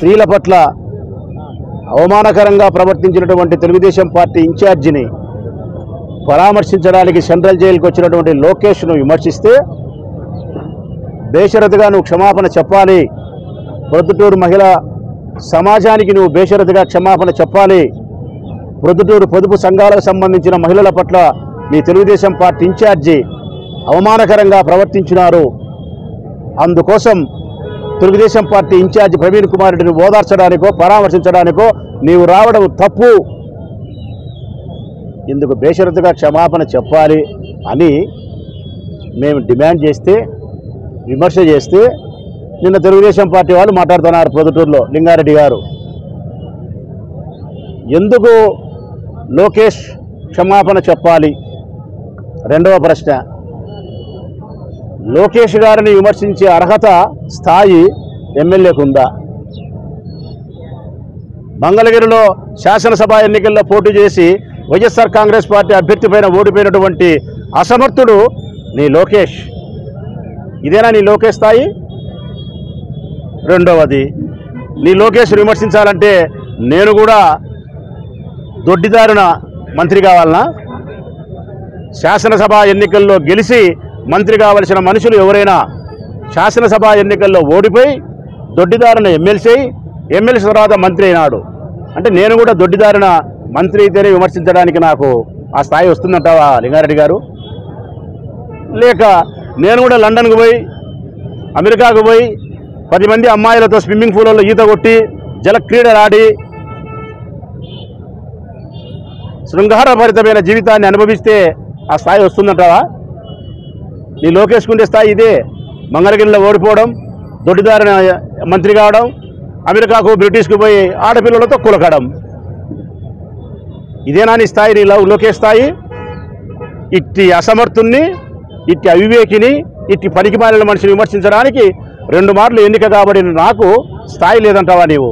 స్త్రీల పట్ల అవమానకరంగా ప్రవర్తించినటువంటి తెలుగుదేశం పార్టీ ఇన్ఛార్జిని పరామర్శించడానికి సెంట్రల్ జైలుకి వచ్చినటువంటి లోకేష్ను విమర్శిస్తే బేషరతుగా నువ్వు క్షమాపణ చెప్పాలి. ప్రొద్దుటూరు మహిళ సమాజానికి నువ్వు బేషరతుగా క్షమాపణ చెప్పాలి. ప్రొద్దుటూరు పొదుపు సంఘాలకు సంబంధించిన మహిళల పట్ల నీ తెలుగుదేశం పార్టీ ఇన్ఛార్జి అవమానకరంగా ప్రవర్తించినారు. అందుకోసం తెలుగుదేశం పార్టీ ఇన్ఛార్జ్ ప్రవీణ్ కుమార్ రెడ్డిని ఓదార్చడానికో పరామర్శించడానికో నీవు రావడం తప్పు. ఇందుకు బేషరతుగా క్షమాపణ చెప్పాలి అని మేము డిమాండ్ చేస్తే విమర్శ చేస్తే నిన్న తెలుగుదేశం పార్టీ వాళ్ళు మాట్లాడుతున్నారు పొద్దుటూరులో లింగారెడ్డి గారు. ఎందుకు లోకేష్ క్షమాపణ చెప్పాలి? రెండవ ప్రశ్న. లోకేష్ గారిని విమర్శించే అర్హత స్థాయి ఎమ్మెల్యేకు ఉందా? మంగళగిరిలో శాసనసభ ఎన్నికల్లో పోటీ చేసి వైఎస్ఆర్ కాంగ్రెస్ పార్టీ అభ్యర్థి పైన ఓడిపోయినటువంటి అసమర్థుడు నీ లోకేష్. ఇదేనా నీ లోకేష్ స్థాయి? రెండవది నీ లోకేష్ విమర్శించాలంటే నేను కూడా దొడ్డిదారున మంత్రి కావాలనా? శాసనసభ ఎన్నికల్లో గెలిచి మంత్రి కావలసిన మనుషులు ఎవరైనా శాసనసభ ఎన్నికల్లో ఓడిపోయి దొడ్డిదారిన ఎమ్మెల్సీ ఎమ్మెల్సీ తర్వాత మంత్రి అయినాడు. అంటే నేను కూడా దొడ్డిదారున మంత్రి అయితేనే విమర్శించడానికి నాకు ఆ స్థాయి వస్తుందంటావా లింగారెడ్డి గారు? లేక నేను కూడా లండన్కు పోయి అమెరికాకు పోయి పది మంది అమ్మాయిలతో స్విమ్మింగ్ పూల్లో ఈత కొట్టి జల క్రీడలాడి శృంగారభరితమైన జీవితాన్ని అనుభవిస్తే ఆ స్థాయి వస్తుందంటావా? నీ లోకేష్ కుండే స్థాయి ఇదే. మంగళగిరిలో ఓడిపోవడం దొడ్డిదారిన మంత్రి కావడం అమెరికాకు బ్రిటిష్కు పోయి ఆడపిల్లలతో కులకడం ఇదేనా నీ స్థాయి నీ లోకేష్ స్థాయి? ఇట్టి అసమర్థుణ్ణి ఇట్టి అవివేకిని ఇట్టి పనికిమాలిన మనిషిని విమర్శించడానికి రెండు మార్లు ఎన్నిక కాబడిన నాకు స్థాయి లేదంటావా నీవు?